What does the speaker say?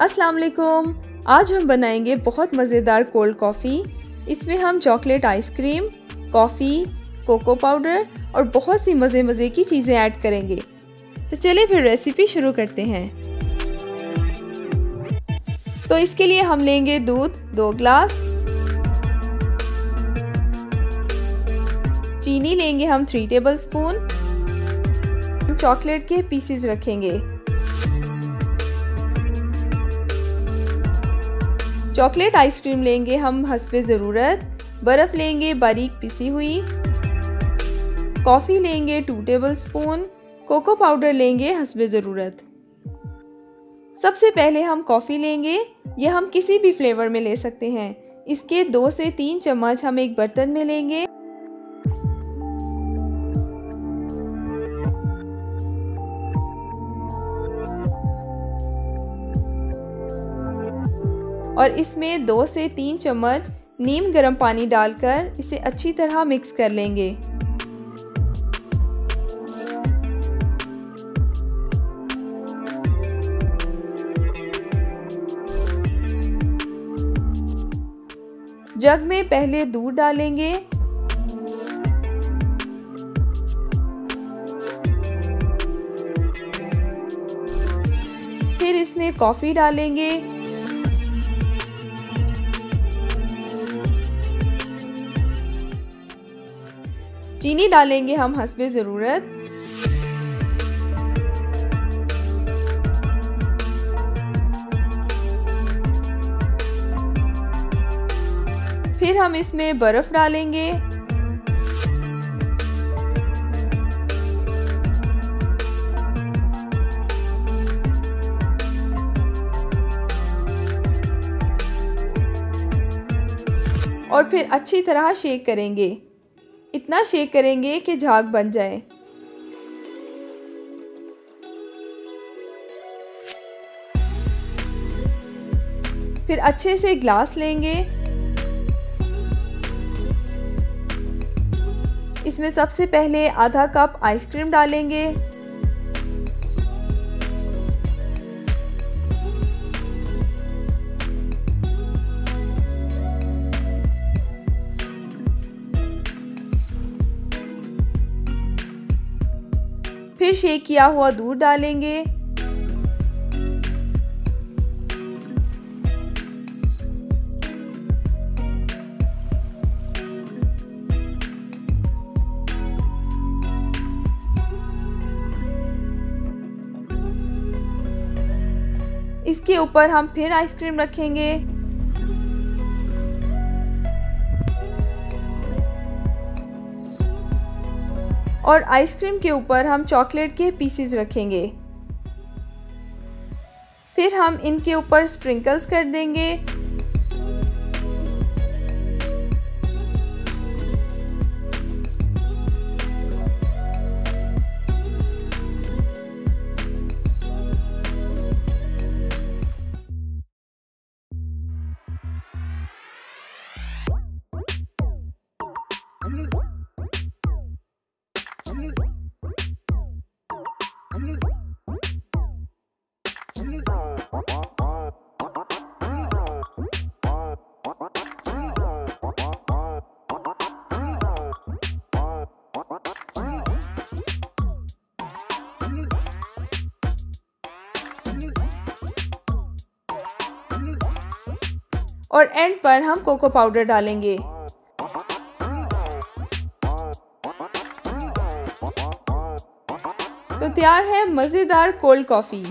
अस्सलाम वालेकुम आज हम बनाएँगे बहुत मज़ेदार कोल्ड कॉफ़ी। इसमें हम chocolate ice cream, coffee, cocoa powder और बहुत सी मज़े मज़े की चीज़ें ऐड करेंगे। तो चलिए फिर रेसिपी शुरू करते हैं। तो इसके लिए हम लेंगे दूध, दो ग्लास। चीनी लेंगे हम थ्री टेबल स्पून चॉकलेट के पीसेस रखेंगे। चॉकलेट आइसक्रीम लेंगे हम हंसपे ज़रूरत। बर्फ़ लेंगे, बारीक पिसी हुई। कॉफ़ी लेंगे two tablespoon cocoa powder लेंगे हंसबे ज़रूरत। सबसे पहले हम कॉफ़ी लेंगे। यह हम किसी भी फ्लेवर में ले सकते हैं। इसके दो से तीन चम्मच हम एक बर्तन में लेंगे। और इसमें दो से तीन चम्मच नीम गर्म पानी डालकर इसे अच्छी तरह मिक्स कर लेंगे। जग में पहले दूध डालेंगे। फिर इसमें कॉफ़ी डालेंगे। चीनी डालेंगे हम हंसबे ज़रूरत। फिर हम इसमें बर्फ़ डालेंगे। और फिर अच्छी तरह शेक करेंगे। इतना शेक करेंगे कि झाग बन जाए। फिर अच्छे से ग्लास लेंगे। इसमें सबसे पहले आधा कप आइसक्रीम डालेंगे। फिर शेक किया हुआ दूध डालेंगे। इसके ऊपर हम फिर आइसक्रीम रखेंगे। और आइसक्रीम के ऊपर हम चॉकलेट के पीसेस रखेंगे। फिर हम इनके ऊपर स्प्रिंकल्स कर देंगे। और एंड पर हम कोको पाउडर डालेंगे। तो तैयार है मज़ेदार कोल्ड कॉफ़ी